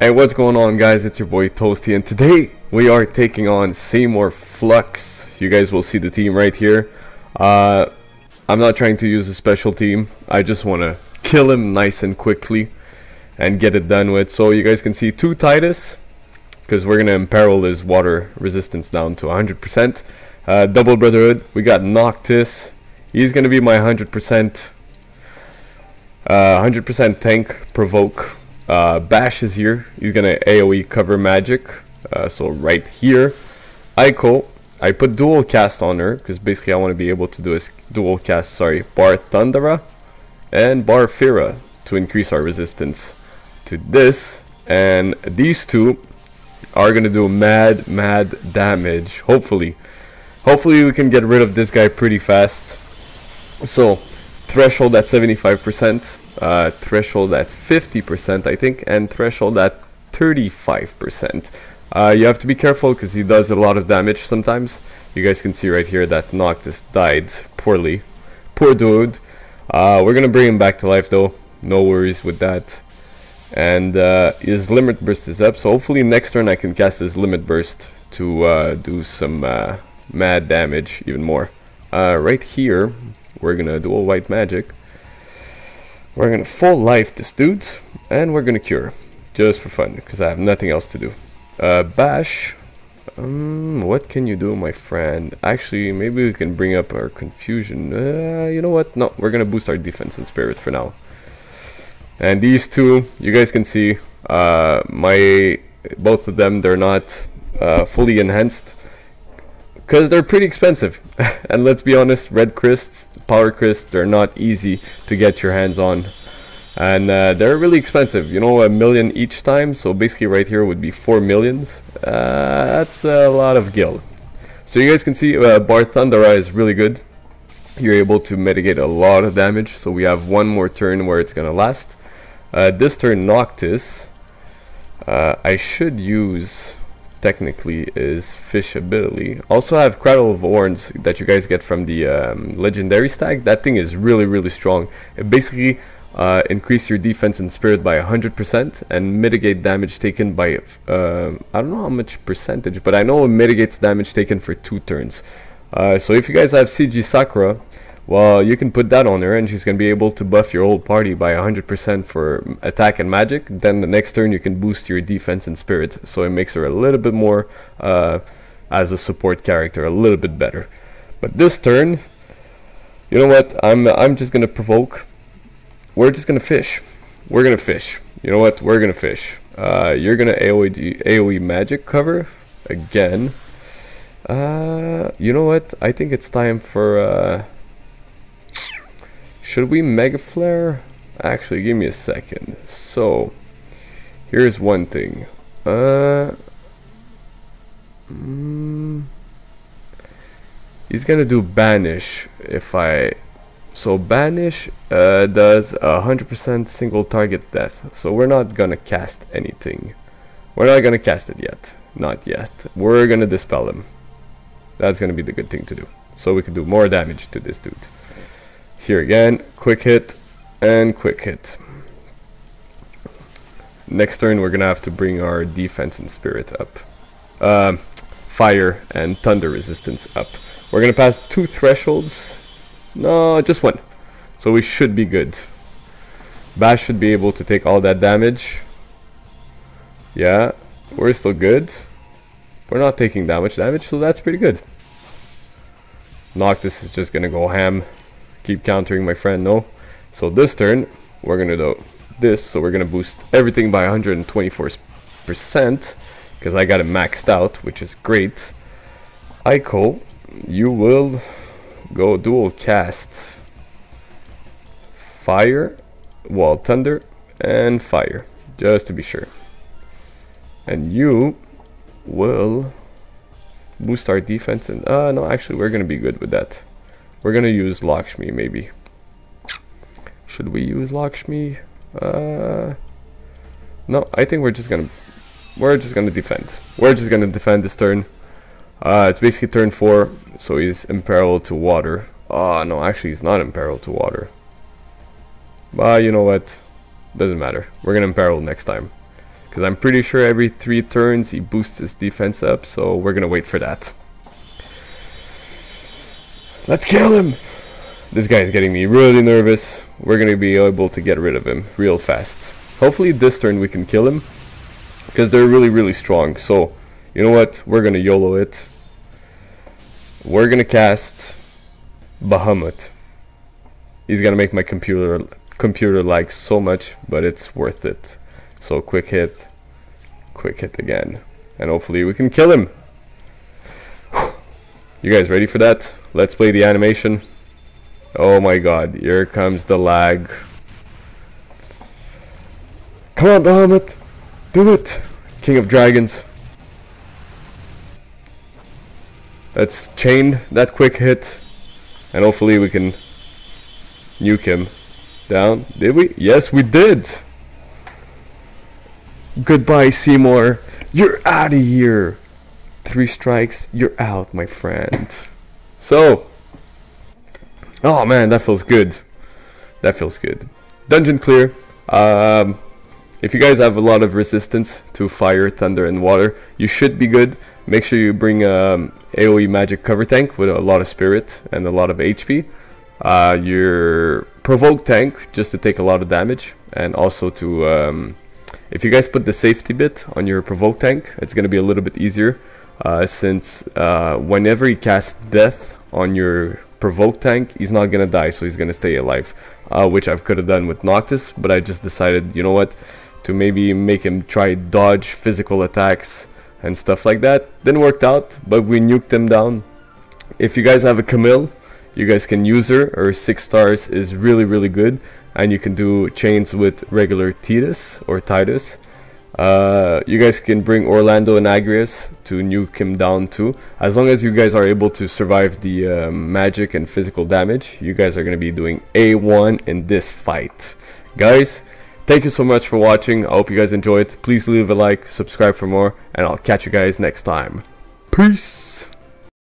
Hey, what's going on guys? It's your boy Toasty and today we are taking on Seymour Flux. You guys will see the team right here. Uh, I'm not trying to use a special team. I just want to kill him nice and quickly and get it done with. So you guys can see two Tidus because we're going to imperil his water resistance down to 100%. Uh, Double Brotherhood, we got Noctis. He's going to be my 100% 100% uh, tank provoke uh, Basch is here. He's gonna AoE cover magic. Uh, so right here, Eiko. I put dual cast on her because basically I want to be able to do a dual cast. Sorry, Bar Thundera and Bar Fira to increase our resistance to this. And these two are gonna do mad, mad damage. Hopefully, hopefully we can get rid of this guy pretty fast. So threshold at 75% uh, threshold at 50% I think and threshold at 35% uh, you have to be careful because he does a lot of damage sometimes. You guys can see right here that Noctis died poorly. Poor dude. Uh, we're gonna bring him back to life though. No worries with that. And uh, his limit burst is up so hopefully next turn I can cast his limit burst to uh, do some uh, mad damage even more. Right here we're gonna do a white magic we're gonna full life this dude, and we're gonna cure, just for fun, because I have nothing else to do. Uh, Basch, um, what can you do, my friend? Actually, maybe we can bring up our confusion. Uh, you know what? No, we're gonna boost our defense and spirit for now. And these two, you guys can see, uh, my both of them, they're not uh, fully enhanced because they're pretty expensive. and let's be honest, red crysts, power crysts, they're not easy to get your hands on. And uh, they're really expensive, you know, a million each time. So basically right here would be four millions. Uh, that's a lot of gil. So you guys can see uh, Bar Thundera is really good. You're able to mitigate a lot of damage. So we have one more turn where it's going to last. Uh, this turn Noctis, uh, I should use technically is fish ability. Also I have Cradle of Horns that you guys get from the um, legendary stack. That thing is really really strong. It basically uh, increase your defense and spirit by 100% and mitigate damage taken by uh, I don't know how much percentage but I know it mitigates damage taken for two turns. Uh, so if you guys have CG Sakura well, you can put that on her and she's going to be able to buff your whole party by 100% for attack and magic. Then the next turn you can boost your defense and spirit. So it makes her a little bit more uh, as a support character, a little bit better. But this turn, you know what? I'm, I'm just going to provoke. We're just going to fish. We're going to fish. You know what? We're going to fish. Uh, you're going to AoE, AoE magic cover again. Uh, you know what? I think it's time for... Should we Mega Flare? Actually, give me a second. So, here's one thing. Uh, mm, he's gonna do Banish if I... So Banish uh, does a 100% single target death. So we're not gonna cast anything. We're not gonna cast it yet. Not yet. We're gonna Dispel him. That's gonna be the good thing to do. So we can do more damage to this dude. Here again, quick hit and quick hit. Next turn we're gonna have to bring our defense and spirit up. Um, fire and thunder resistance up. We're gonna pass two thresholds. No, just one. So we should be good. Basch should be able to take all that damage. Yeah, we're still good. We're not taking that much damage, so that's pretty good. Noctis is just gonna go ham keep countering my friend, no? So this turn, we're gonna do this, so we're gonna boost everything by 124%, because I got it maxed out, which is great. Eiko, you will go dual cast fire, wall thunder, and fire, just to be sure. And you will boost our defense and uh no actually we're gonna be good with that we're gonna use Lakshmi maybe. Should we use Lakshmi? Uh, no, I think we're just gonna we're just gonna defend. We're just gonna defend this turn. Uh, it's basically turn four, so he's imperiled to water. Oh no, actually he's not imperiled to water. But you know what? Doesn't matter. We're gonna imperil next time. because I'm pretty sure every three turns he boosts his defense up, so we're gonna wait for that. Let's kill him! This guy is getting me really nervous. We're gonna be able to get rid of him real fast. Hopefully this turn we can kill him, because they're really, really strong. So, you know what? We're gonna YOLO it. We're gonna cast Bahamut. He's gonna make my computer computer lag so much, but it's worth it. So quick hit, quick hit again, and hopefully we can kill him. You guys ready for that? Let's play the animation. Oh my god, here comes the lag. Come on, Bahamut! Do it! King of Dragons. Let's chain that quick hit, and hopefully we can nuke him down. Did we? Yes, we did! Goodbye, Seymour. You're out of here! Three strikes, you're out, my friend. So, oh man, that feels good. That feels good. Dungeon clear. Um, if you guys have a lot of resistance to fire, thunder, and water, you should be good. Make sure you bring um, AoE magic cover tank with a lot of spirit and a lot of HP. Uh, your provoke tank just to take a lot of damage and also to um, if you guys put the safety bit on your provoke tank it's gonna be a little bit easier uh, since uh, whenever he casts death on your provoke tank he's not gonna die so he's gonna stay alive. Uh, which I could have done with Noctis but I just decided you know what to maybe make him try dodge physical attacks and stuff like that. Didn't work out but we nuked him down. If you guys have a Camille you guys can use her. Or six stars is really really good and you can do chains with regular Tidus or Tidus uh, you guys can bring Orlandeau and Agrias to nuke him down too. As long as you guys are able to survive the uh, magic and physical damage you guys are going to be doing A1 in this fight. Guys thank you so much for watching. I hope you guys enjoyed. Please leave a like subscribe for more and I'll catch you guys next time. Peace